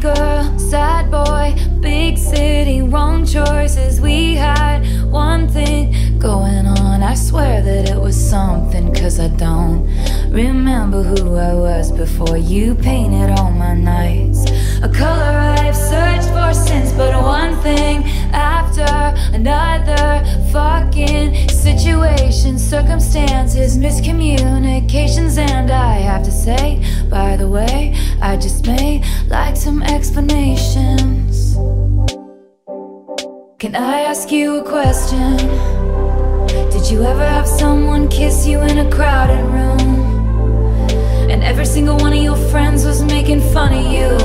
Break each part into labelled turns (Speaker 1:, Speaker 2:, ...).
Speaker 1: girl, sad boy, big city, wrong choices. We had one thing going on. I swear that it was something, cause I don't remember who I was before you painted all my nights. A color I've searched for since, but one thing after another fucking situation, circumstances, miscommunications, and I have to say, by the way, I just may like some explanations. Can I ask you a question? Did you ever have someone kiss you in a crowded room? And every single one of your friends was making fun of you.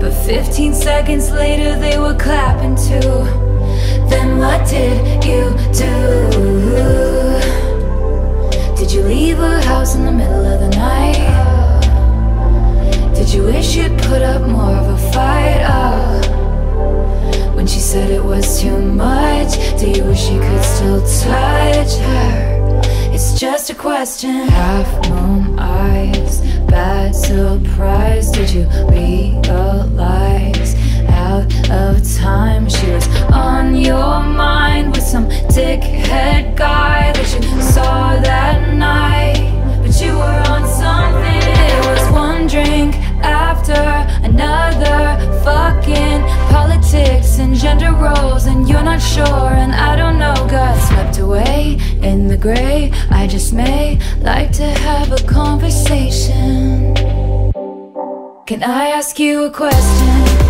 Speaker 1: But 15 seconds later, they were clapping too. Then what did you do? Did you leave a house in the middle of the night? You wish you'd put up more of a fight? Oh, when she said it was too much, do you wish you could still touch her? It's just a question. Half moon eyes, bad surprise. Did you and and you're not sure, and I don't know. Got swept away in the gray. I just may like to have a conversation. Can I ask you a question?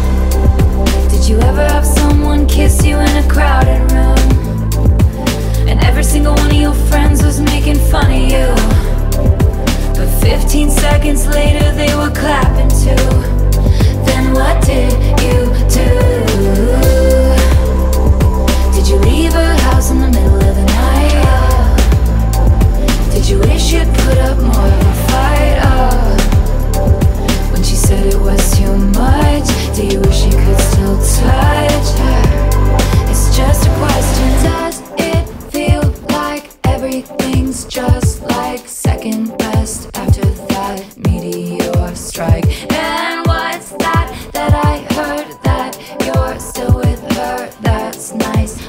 Speaker 1: meteor strike. And what's that that I heard that you're still with her? That's nice.